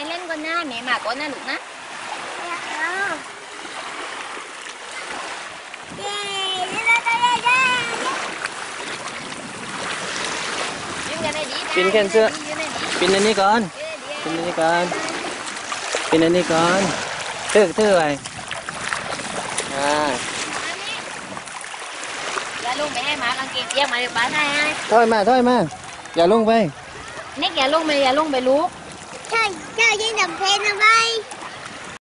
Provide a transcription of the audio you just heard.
ก่อนนะแม่มาก่อนนะลูกนะอยากเอาเย้เย้เย้เย้เย้ยืนกันได้ดีะปินแขนเสื้อ ยืนได้ดีปินอันนี้ก่อนยืนได้ดีปินอันนี้ก่อน ปินอันนี้ก่อนถือถือไว้อ่าอันนี้อย่าลงไปให้หมากางเกงเตี้ยมาเดี๋ยวป้าให้ให้ถอยมาถอยมา อย่าลงไปนิกอย่าลงไปอย่าลงไปลูก ใช่ เจ้ายิงดั